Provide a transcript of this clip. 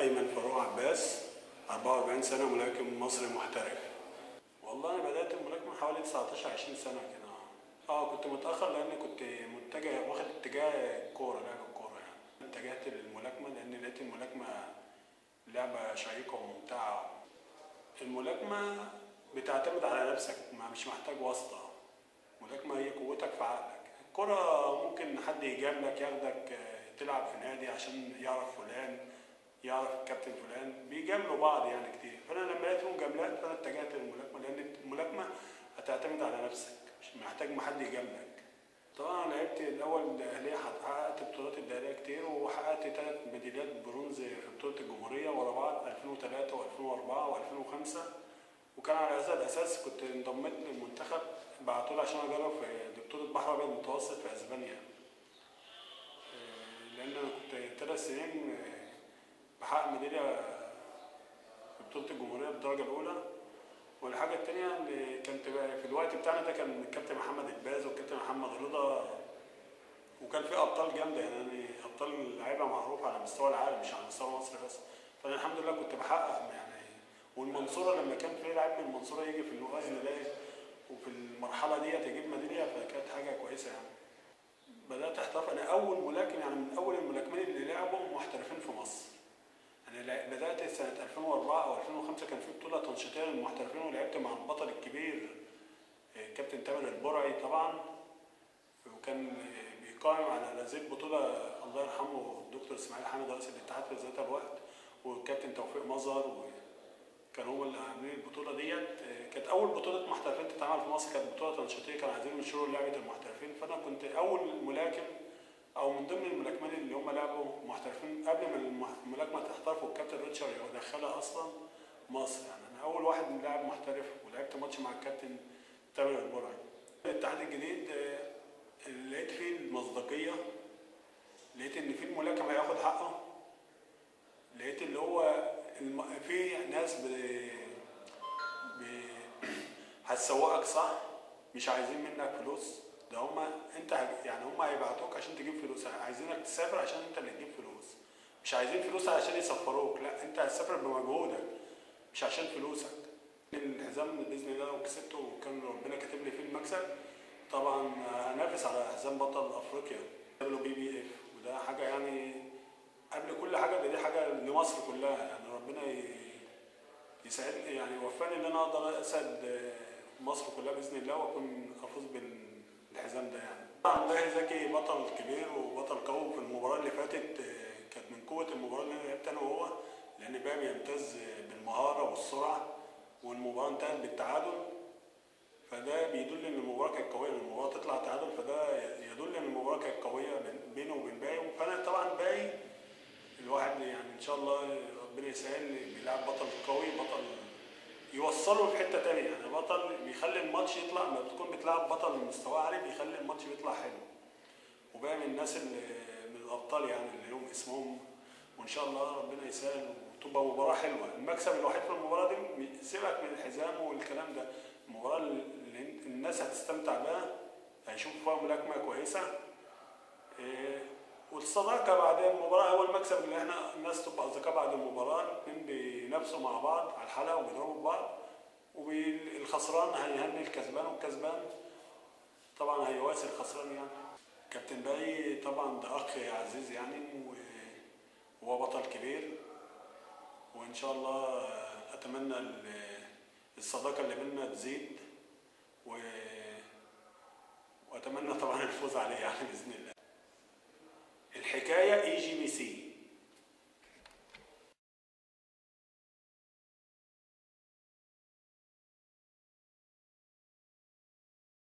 أيمن فاروق عباس 44 سنة ملاكم مصري محترف والله أنا بدأت الملاكمة حوالي 19 20 سنة كده. آه كنت متأخر لأن كنت متجه واخد اتجاه الكورة لعب الكورة يعني. اتجهت للملاكمة لأن لقيت الملاكمة لعبة شيقة وممتعة. الملاكمة بتعتمد على نفسك ما مش محتاج واسطة. الملاكمة هي قوتك في عقلك. الكرة ممكن حد يجاملك ياخدك آه، تلعب في نادي عشان يعرف فلان. يعرف الكابتن فلان بيجاملوا بعض يعني كتير. فأنا لما لقيت مجاملات فأنا اتجهت للملاكمة لأن الملاكمة هتعتمد على نفسك مش محتاج ما حد يجاملك. طبعا أنا لعبت الأول الاهليه حققت بطولات الدائريه كتير وحققت ثلاث ميداليات برونز في بطولة الجمهورية ورا بعض 2003 و2004 و2005 وكان على هذا الأساس كنت انضميت للمنتخب بعتولي عشان اجرب في بطولة بحر أبيض المتوسط في أسبانيا. آه، لأن أنا كنت ثلاث سنين آه، بحقق ميداليه في بطولة الجمهورية بالدرجة الأولى. والحاجة الثانية اللي كانت في الوقت بتاعنا ده كان الكابتن محمد إلباز والكابتن محمد رضا. وكان في أبطال جامدة يعني أبطال لعيبة معروفة على مستوى العالم مش على مستوى مصر بس. فأنا الحمد لله كنت بحقق يعني. والمنصورة لما كان في لاعب من المنصورة يجي في الوزن ده وفي المرحلة ديت يجيب ميداليه فكانت حاجة كويسة يعني. بدأت احترف. أنا أول ملاكم يعني من أول الملاكمين اللي لعبوا محترفين في مصر. بدأت سنة 2004 أو 2005 كان في بطولة تنشيطية للمحترفين ولعبت مع البطل الكبير آه، كابتن تامر البرعي طبعا. وكان بيقائم على هذه البطوله الله يرحمه الدكتور إسماعيل حامد رئيس الاتحاد في ذات الوقت والكابتن توفيق مظهر وكانوا هم اللي عاملين البطولة ديت. آه، كانت أول بطولة محترفين تتعمل في مصر كانت بطولة تنشيطية كانوا عايزين ينشروا لعبة المحترفين. فأنا كنت أول ملاكم أو من ضمن الملاكمين اللي هم لعبوا محترفين قبل ما الملاكمه تحترف والكابتن ريتشارد يدخلها أصلا مصر. يعني أنا أول واحد من لاعب محترف ولعبت ماتش مع الكابتن تامر البرعي. الاتحاد الجديد لقيت فيه المصداقية لقيت إن في الملاكم هياخد حقه لقيت اللي هو الم... في ناس ب... ب... هتسوقك صح مش عايزين منك فلوس. ده هما انت يعني هما هيبعتوك عشان تجيب فلوس. عايزينك تسافر عشان انت اللي تجيب فلوس. مش عايزين فلوس عشان يسفروك لا انت هتسافر بمجهودك مش عشان فلوسك. الحزام بإذن الله لو كسبته وكان ربنا كاتب لي فيه المكسب. طبعا هنافس على حزام بطل أفريقيا WBBF. وده حاجة يعني قبل كل حاجة دي حاجة لمصر كلها. يعني ربنا ي- يساعدني يعني يوفقني إن أنا أقدر اسعد مصر كلها بإذن الله وأكون أفوز. طبعا باهي زكي بطل كبير وبطل قوي في المباراة اللي فاتت آه، كانت من قوة المباراة اللي أنا لعبت أنا وهو لأن باهي بيمتاز بالمهارة والسرعة والمباراة انتهت بالتعادل. فده بيدل إن المباراة كانت قوية المباراة تطلع تعادل فده يدل إن المباراة كانت قوية بين- بينه وبين باقي. فأنا طبعا باقي الواحد يعني إن شاء الله ربنا يسهل بيلعب بطل قوي بطل يوصله في حتة تانية. يعني بطل بيخلي الماتش يطلع لما بتكون بتلعب بطل مستواه عالي بيخلي الماتش بيطلع حلو. وبقى من الناس اللي من الأبطال يعني اللي لهم اسمهم وإن شاء الله ربنا يسهل وتبقى مباراة حلوة. المكسب الوحيد في المباراة دي سيبك من الحزام والكلام ده. المباراة اللي الناس هتستمتع بها هيشوفوا فيها ملاكمة كويسة. إيه، والصداقة بعد المباراة هو المكسب اللي إحنا الناس تبقى أصدقاء بعد المباراة الاثنين بينافسوا مع بعض على الحلقة وبيضربوا بعض والخسران هيهني الكسبان والكسبان. طبعا هيواسي الخسران يعني. كابتن باقي طبعا ده أخ عزيز يعني وهو بطل كبير. وإن شاء الله أتمنى ال- الصداقة اللي بينا تزيد. وأتمنى طبعا الفوز عليه يعني بإذن الله.